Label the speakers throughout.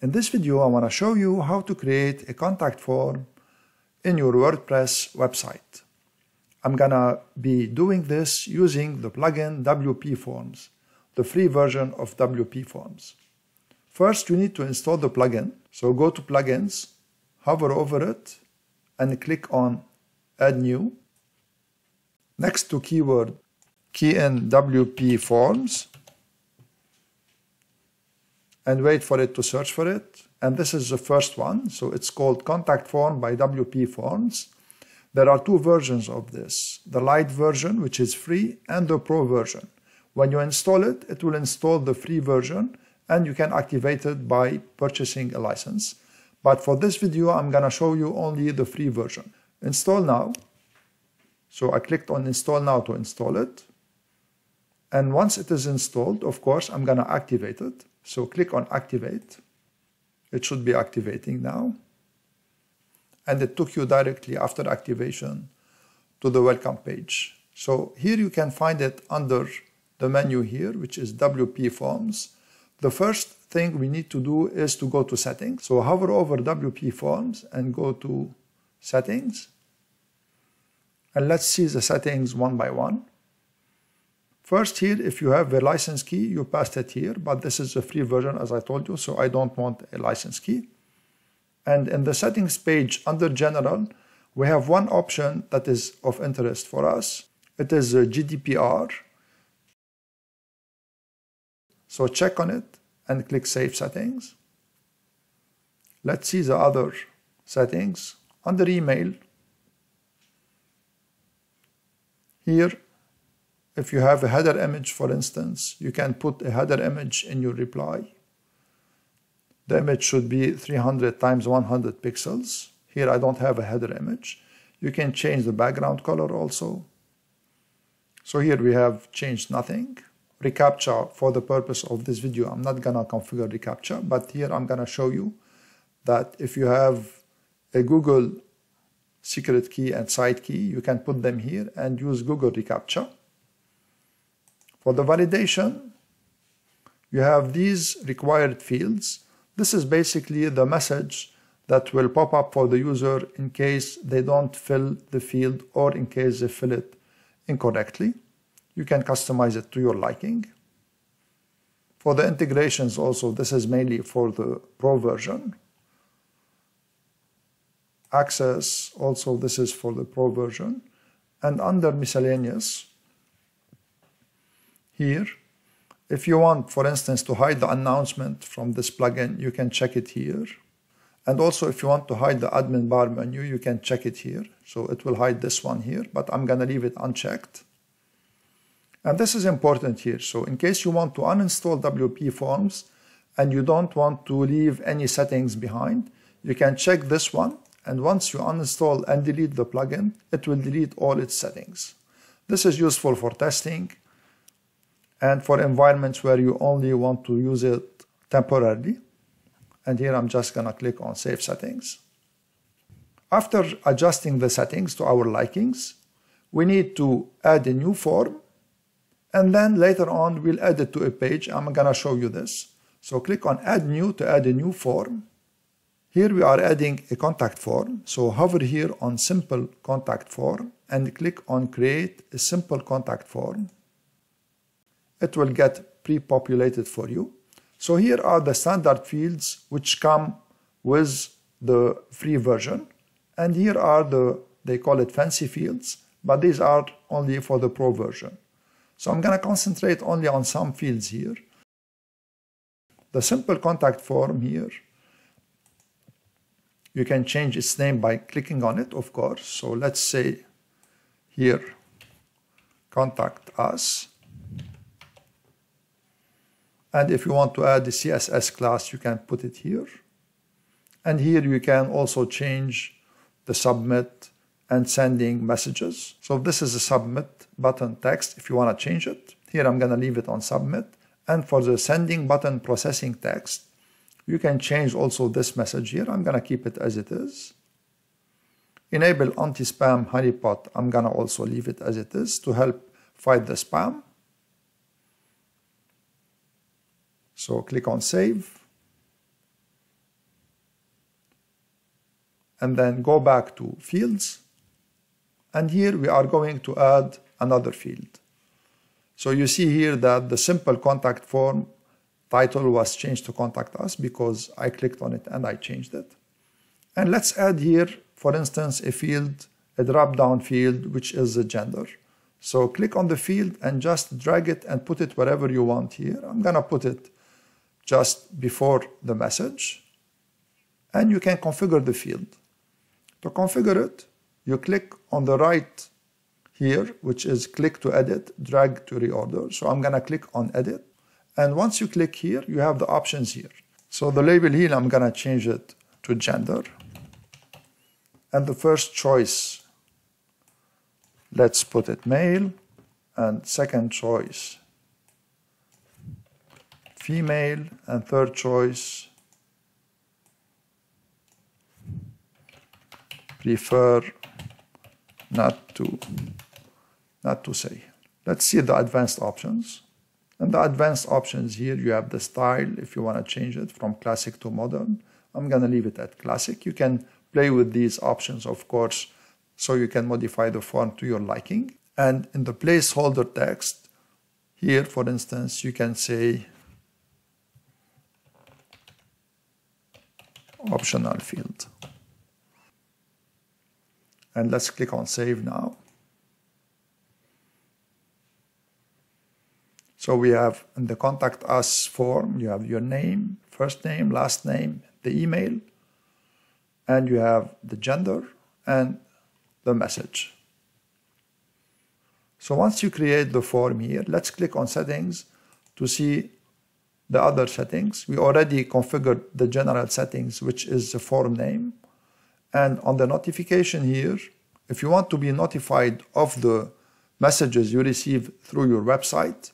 Speaker 1: In this video, I want to show you how to create a contact form in your WordPress website. I'm gonna be doing this using the plugin WP Forms, the free version of WP Forms. First, you need to install the plugin. So go to Plugins, hover over it, and click on Add New. Next to keyword, key in WP Forms and wait for it to search for it. And this is the first one. So it's called Contact Form by WP Forms. There are two versions of this, the Lite version, which is free, and the pro version. When you install it, it will install the free version and you can activate it by purchasing a license. But for this video, I'm gonna show you only the free version. Install now. So I clicked on install now to install it. And once it is installed, of course, I'm gonna activate it. So click on activate. It should be activating now. And it took you directly after activation to the welcome page. So here you can find it under the menu here, which is WP Forms. The first thing we need to do is to go to settings. So hover over WP Forms and go to settings. And let's see the settings one by one. First here, if you have a license key, you paste it here, but this is a free version as I told you, so I don't want a license key. And in the settings page under general, we have one option that is of interest for us. It is uh, GDPR. So check on it and click Save Settings. Let's see the other settings. Under email, here if you have a header image, for instance, you can put a header image in your reply. The image should be 300 times 100 pixels. Here I don't have a header image. You can change the background color also. So here we have changed nothing. ReCAPTCHA for the purpose of this video, I'm not gonna configure ReCAPTCHA, but here I'm gonna show you that if you have a Google secret key and site key, you can put them here and use Google ReCAPTCHA. For the validation, you have these required fields. This is basically the message that will pop up for the user in case they don't fill the field or in case they fill it incorrectly. You can customize it to your liking. For the integrations also, this is mainly for the Pro version. Access, also this is for the Pro version. And under miscellaneous, here. If you want, for instance, to hide the announcement from this plugin, you can check it here. And also, if you want to hide the admin bar menu, you can check it here. So it will hide this one here, but I'm going to leave it unchecked. And this is important here. So in case you want to uninstall WP Forms and you don't want to leave any settings behind, you can check this one. And once you uninstall and delete the plugin, it will delete all its settings. This is useful for testing and for environments where you only want to use it temporarily. And here I'm just gonna click on Save Settings. After adjusting the settings to our likings, we need to add a new form and then later on we'll add it to a page. I'm gonna show you this. So click on Add New to add a new form. Here we are adding a contact form. So hover here on Simple Contact Form and click on Create a Simple Contact Form it will get pre-populated for you. So here are the standard fields which come with the free version. And here are the, they call it fancy fields, but these are only for the pro version. So I'm gonna concentrate only on some fields here. The simple contact form here, you can change its name by clicking on it, of course. So let's say here, contact us. And if you want to add the CSS class, you can put it here. And here you can also change the submit and sending messages. So this is the submit button text if you want to change it. Here I'm going to leave it on submit. And for the sending button processing text, you can change also this message here. I'm going to keep it as it is. Enable anti-spam honeypot. I'm going to also leave it as it is to help fight the spam. So click on save. and then go back to fields. And here we are going to add another field. So you see here that the simple contact form title was changed to contact us because I clicked on it and I changed it. And let's add here, for instance, a field, a drop-down field, which is the gender. So click on the field and just drag it and put it wherever you want here. I'm gonna put it just before the message. And you can configure the field. To configure it, you click on the right here, which is click to edit, drag to reorder. So I'm gonna click on edit. And once you click here, you have the options here. So the label here, I'm gonna change it to gender. And the first choice, let's put it male. And second choice, female. And third choice, prefer not to, not to say. Let's see the advanced options. And the advanced options here, you have the style if you want to change it from classic to modern. I'm going to leave it at classic. You can play with these options, of course, so you can modify the form to your liking. And in the placeholder text, here, for instance, you can say optional field. And let's click on save now. So we have in the contact us form, you have your name, first name, last name, the email, and you have the gender and the message. So once you create the form here, let's click on settings to see the other settings. We already configured the general settings, which is the form name. And on the notification here, if you want to be notified of the messages you receive through your website,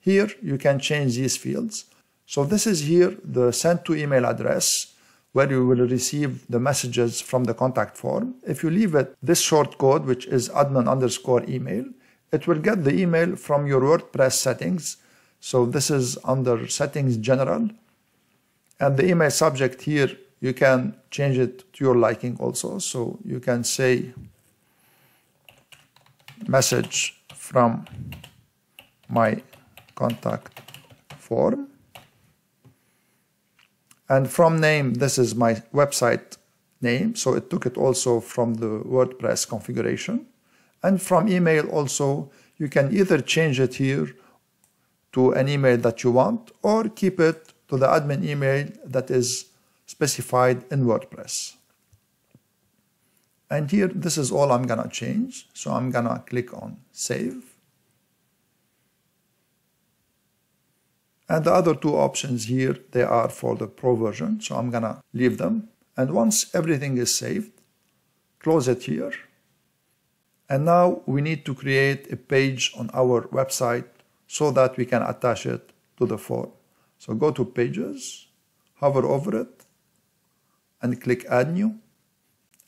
Speaker 1: here you can change these fields. So this is here the send to email address where you will receive the messages from the contact form. If you leave it this short code, which is admin underscore email, it will get the email from your WordPress settings. So this is under settings general. And the email subject here, you can change it to your liking also. So you can say message from my contact form. And from name, this is my website name. So it took it also from the WordPress configuration. And from email also, you can either change it here to an email that you want or keep it to the admin email that is specified in WordPress. And here, this is all I'm gonna change. So I'm gonna click on save. And the other two options here, they are for the Pro version. So I'm gonna leave them. And once everything is saved, close it here. And now we need to create a page on our website so that we can attach it to the form. So go to Pages, hover over it, and click Add New.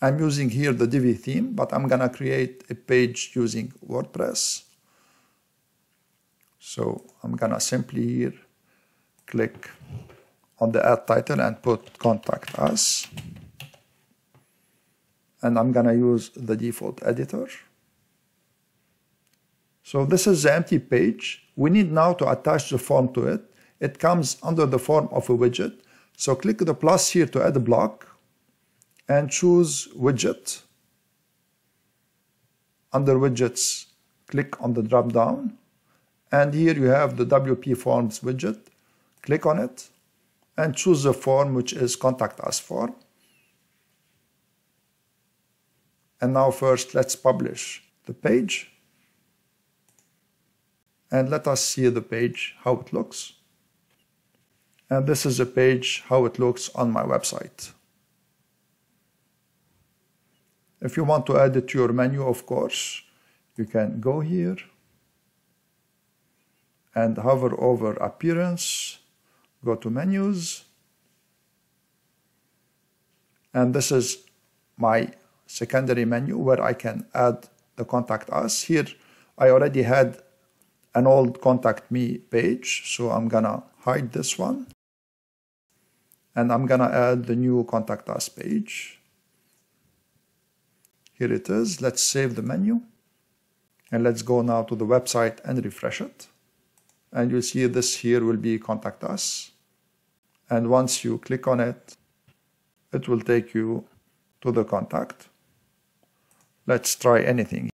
Speaker 1: I'm using here the Divi theme, but I'm gonna create a page using WordPress. So I'm gonna simply here click on the add title and put contact us. And I'm gonna use the default editor. So this is the empty page. We need now to attach the form to it. It comes under the form of a widget. So click the plus here to add a block and choose widget. Under widgets, click on the drop down. And here you have the WP Forms widget. Click on it and choose the form which is contact us form. And now first let's publish the page. And let us see the page, how it looks. And this is the page, how it looks on my website. If you want to add it to your menu, of course, you can go here and hover over appearance go to menus and this is my secondary menu where I can add the contact us here I already had an old contact me page so I'm gonna hide this one and I'm gonna add the new contact us page Here it is. Let's save the menu. And let's go now to the website and refresh it. And you'll see this here will be contact us. And once you click on it, it will take you to the contact. Let's try anything.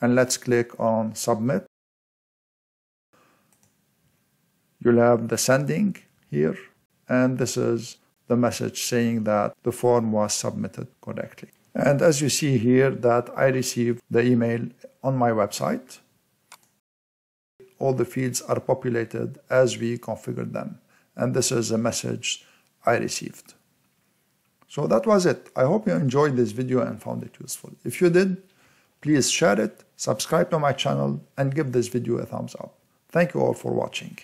Speaker 1: And let's click on submit. You'll have the sending here, and this is the message saying that the form was submitted correctly. And as you see here that I received the email on my website. All the fields are populated as we configured them. And this is a message I received. So that was it. I hope you enjoyed this video and found it useful. If you did, please share it, subscribe to my channel, and give this video a thumbs up. Thank you all for watching.